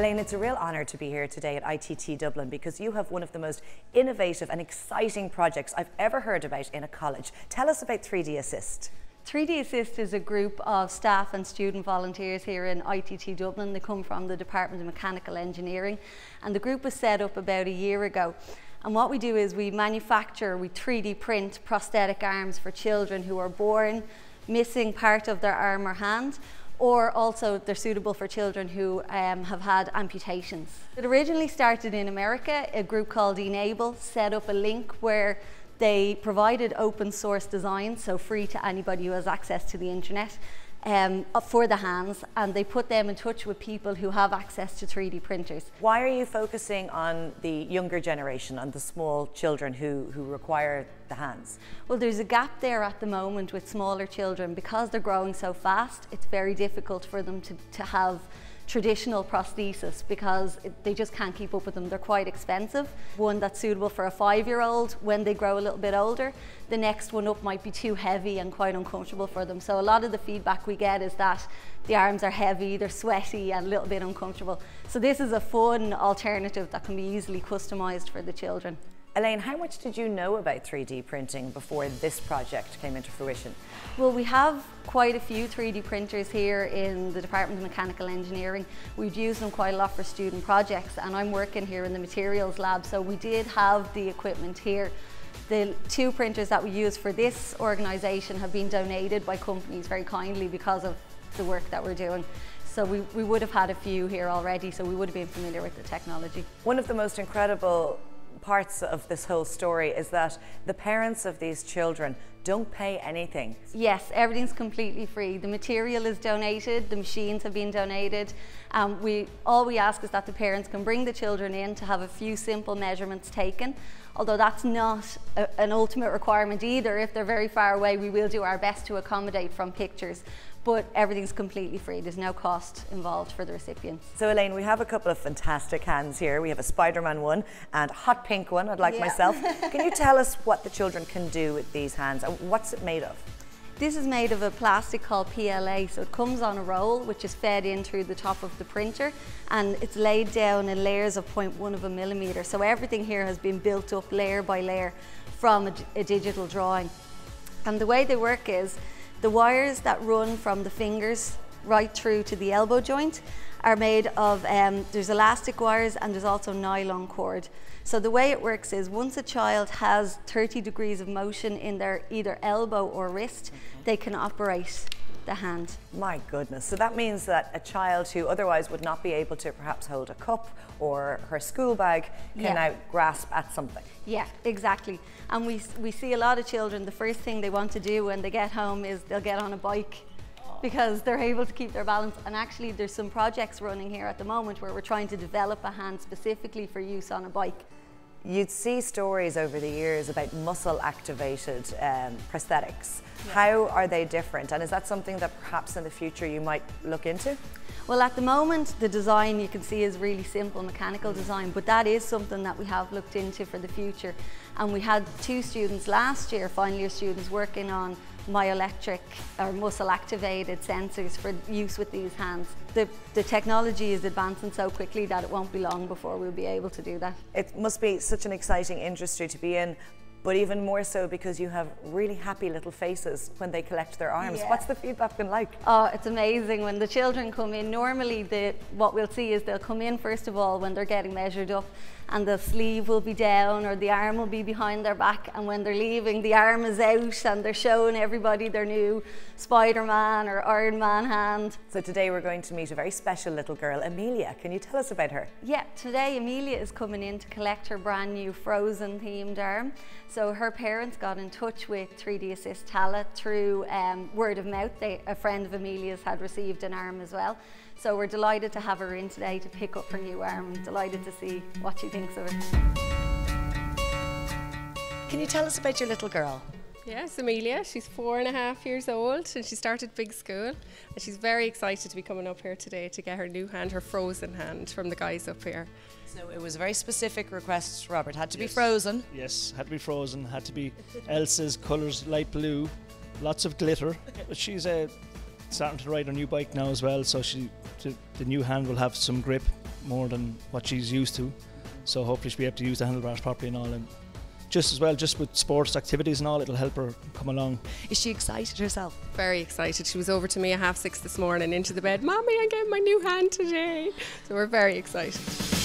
Elaine, it's a real honour to be here today at ITT Dublin because you have one of the most innovative and exciting projects I've ever heard about in a college. Tell us about 3D Assist. 3D Assist is a group of staff and student volunteers here in ITT Dublin. They come from the Department of Mechanical Engineering and the group was set up about a year ago. And what we do is we manufacture, we 3D print prosthetic arms for children who are born missing part of their arm or hand or also they're suitable for children who um, have had amputations. It originally started in America, a group called e-NABLE set up a link where they provided open source design, so free to anybody who has access to the internet, um, for the hands and they put them in touch with people who have access to 3D printers. Why are you focusing on the younger generation, on the small children who, who require the hands? Well, there's a gap there at the moment with smaller children because they're growing so fast. It's very difficult for them to, to have traditional prosthesis because they just can't keep up with them. They're quite expensive. One that's suitable for a five-year-old when they grow a little bit older. The next one up might be too heavy and quite uncomfortable for them. So a lot of the feedback we get is that the arms are heavy, they're sweaty and a little bit uncomfortable. So this is a fun alternative that can be easily customized for the children. Elaine, how much did you know about 3D printing before this project came into fruition? Well, we have quite a few 3D printers here in the Department of Mechanical Engineering. We've used them quite a lot for student projects and I'm working here in the materials lab, so we did have the equipment here. The two printers that we use for this organisation have been donated by companies very kindly because of the work that we're doing. So we, we would have had a few here already, so we would have been familiar with the technology. One of the most incredible parts of this whole story is that the parents of these children don't pay anything. Yes, everything's completely free. The material is donated, the machines have been donated. Um, we, all we ask is that the parents can bring the children in to have a few simple measurements taken. Although that's not a, an ultimate requirement either. If they're very far away, we will do our best to accommodate from pictures but everything's completely free. There's no cost involved for the recipients. So Elaine, we have a couple of fantastic hands here. We have a Spider-Man one and a hot pink one, I'd like yeah. myself. Can you tell us what the children can do with these hands and what's it made of? This is made of a plastic called PLA, so it comes on a roll which is fed in through the top of the printer and it's laid down in layers of 0.1 of a millimetre. So everything here has been built up layer by layer from a, a digital drawing. And the way they work is the wires that run from the fingers right through to the elbow joint are made of, um, there's elastic wires and there's also nylon cord. So the way it works is once a child has 30 degrees of motion in their either elbow or wrist, they can operate the hand. My goodness. So that means that a child who otherwise would not be able to perhaps hold a cup or her school bag can yeah. now grasp at something. Yeah, exactly. And we, we see a lot of children, the first thing they want to do when they get home is they'll get on a bike because they're able to keep their balance. And actually there's some projects running here at the moment where we're trying to develop a hand specifically for use on a bike. You'd see stories over the years about muscle activated um, prosthetics. Yeah. How are they different? And is that something that perhaps in the future you might look into? Well, at the moment, the design you can see is really simple mechanical design, but that is something that we have looked into for the future. And we had two students last year, final year students, working on myoelectric or muscle activated sensors for use with these hands. The, the technology is advancing so quickly that it won't be long before we'll be able to do that. It must be such an exciting industry to be in but even more so because you have really happy little faces when they collect their arms. Yeah. What's the feedback been like? Oh, it's amazing when the children come in. Normally, the, what we'll see is they'll come in first of all when they're getting measured up and the sleeve will be down or the arm will be behind their back and when they're leaving the arm is out and they're showing everybody their new Spider-Man or Iron Man hand. So today we're going to meet a very special little girl, Amelia. Can you tell us about her? Yeah, today Amelia is coming in to collect her brand new Frozen themed arm. So her parents got in touch with 3D Assist Tallaght through um, word of mouth. They, a friend of Amelia's had received an arm as well. So we're delighted to have her in today to pick up her new arm. delighted to see what she thinks of it. Can you tell us about your little girl? Yes, Amelia. She's four and a half years old and she started big school. And she's very excited to be coming up here today to get her new hand, her frozen hand, from the guys up here. So it was a very specific request, Robert. Had to yes. be frozen. Yes, had to be frozen. Had to be Elsa's colours light blue, lots of glitter. But she's a starting to ride her new bike now as well, so she the new hand will have some grip more than what she's used to. So hopefully she'll be able to use the handlebars properly and all. And just as well, just with sports activities and all, it'll help her come along. Is she excited herself? Very excited. She was over to me at half six this morning into the bed. Mommy, I'm getting my new hand today. So we're very excited.